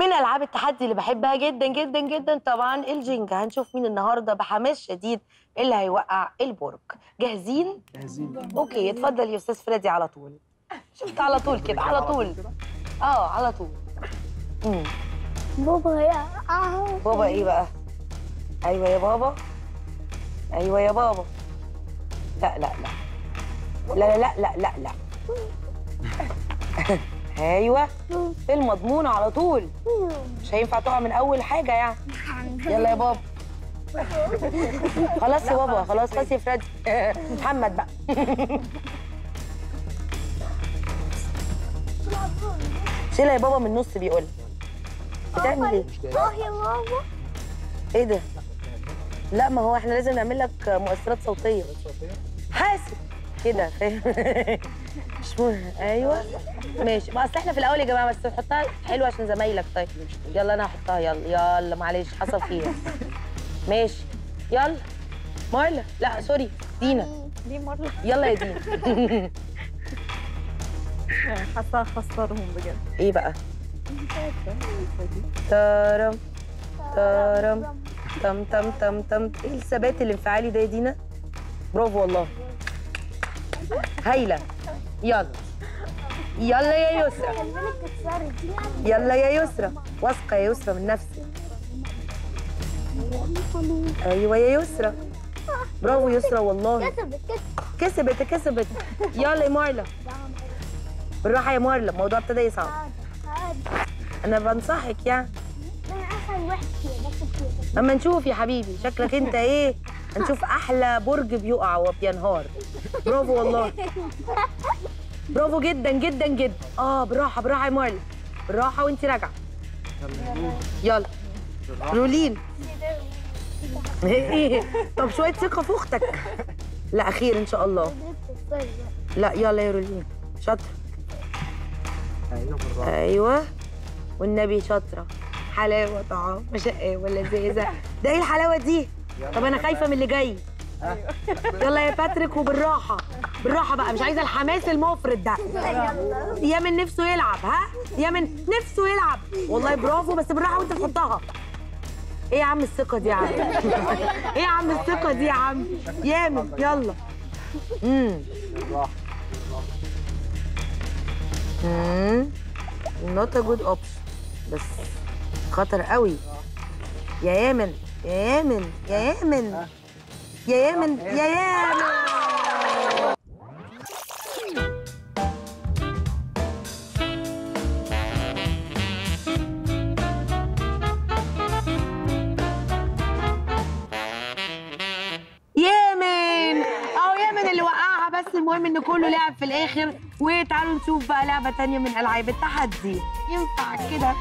من ألعاب التحدي اللي بحبها جدا جدا جدا طبعا ال Jenga. هنشوف مين النهارده بحماس شديد اللي هيوقع البرج. جاهزين؟ جاهزين. okay اتفضل يا أستاذ فريدي على طول. شفت على طول كده على طول. آه على طول. مم. بابا يا. بابا إيه بقى؟ أيوه يا بابا. أيوه يا بابا. لا لا لا. لا لا لا لا لا. أيوه في المضمون على طول. مش هينفع تقع من أول حاجة يعني. يلا يا بابا. خلاص يا بابا خلاص خلاص يا فريدي محمد بقى. شيلها يا بابا من النص بيقول. بتعمل إيه؟ آه يا بابا. إيه ده؟ لا ما هو إحنا لازم نعمل لك مؤثرات صوتية. حاسب. كده فاهم؟ مش مهم أيوه. ماشي. ما أصل إحنا في الأول يا جماعة بس نحطها حلوة عشان زمايلك. طيب. يلا أنا هحطها. يلا يلا معلش حصل خير. ماشي. يلا. مارلا. لا سوري. دينا. دي مرة يلا يا دينا. حاسة هخسرهم بجد. إيه بقى؟ تارم تارم تم تم تم تم. إيه الثبات الانفعالي ده يا دينا؟ برافو والله. هايلة. يلا. يلا يا يسرا يلا يا يسرا واثقه يا يسرا من نفسك. أيوه يا يسرا برافو يسرا والله. كسبت كسبت. كسبت يلا يا مارلا. بالراحة يا مارلا. الموضوع ابتدى يصعب. أنا بنصحك يعني. أنا أما نشوف يا حبيبي. شكلك أنت إيه؟ هنشوف أحلى برج بيقع وبينهار برافو والله. برافو جدا جدا جدا. آه بالراحة بالراحة يا مارلا بالراحة وانت راجعة. يلا. رولين. إيه طب شوية ثقة في أختك. لا خير إن شاء الله. لا يلا يا رولين. شاطرة. أيوه. والنبي شاطرة. حلاوة طعام مشقاوه لذيذه ده إيه الحلاوة دي؟ طب أنا خايفة من اللي جاي. يلا يا باتريك وبالراحة. بالراحة بقى مش عايزة الحماس المفرط ده. يامن نفسه يلعب ها؟ يامن نفسه يلعب. والله برافو بس بالراحة وأنت تحطها. إيه يا عم الثقة دي يا عم؟ إيه يا عم الثقة دي يا عم؟ يامن يلا. امم امم not a good option. بس خطر قوي. يا يامن. يا يامن. يا يامن يا يامن يا يامن. يامن. اهو يامن اللي وقعها بس المهم إن كله لعب في الآخر وتعالوا نشوف بقى لعبة تانية من ألعاب التحدي. ينفع كده؟